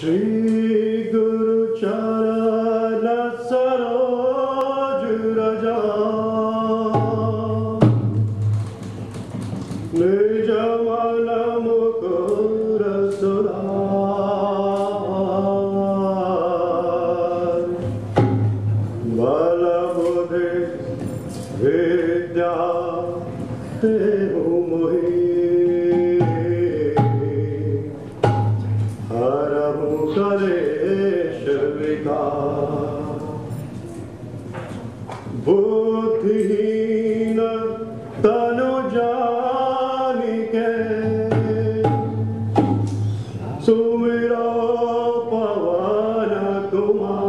Shri Guru Charana Saroj Raja Nijavala Mukura Surar Vala Buddhi Vidya हरहु कलेश विकार बुद्धिहीन तनु जानिके सुमिरो पवन Kumar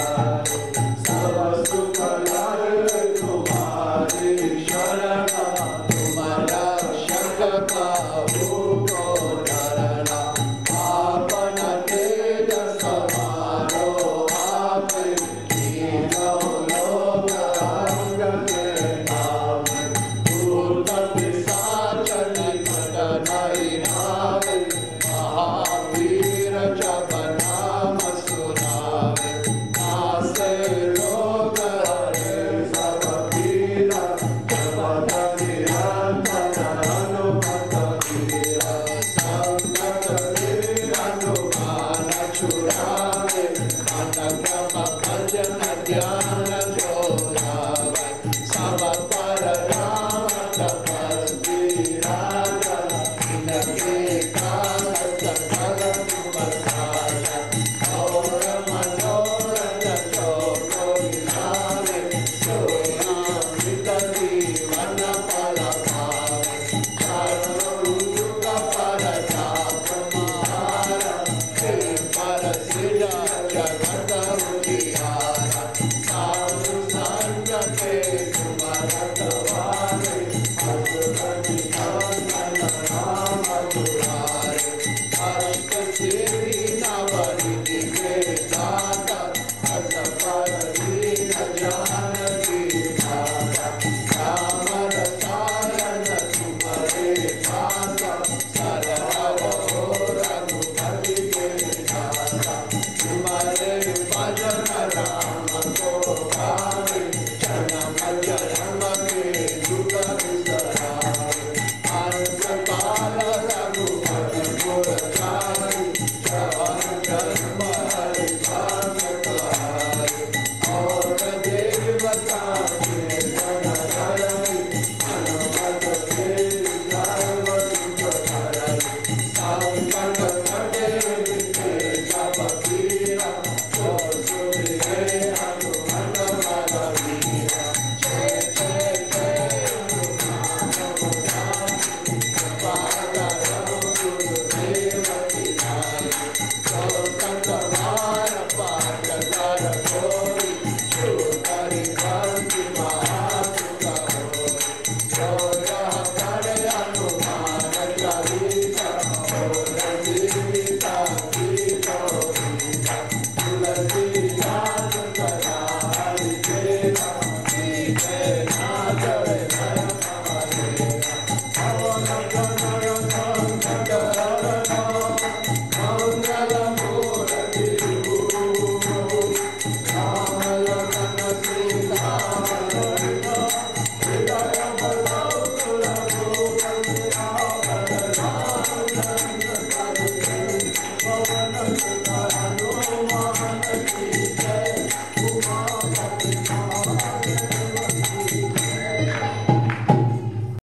Thank you.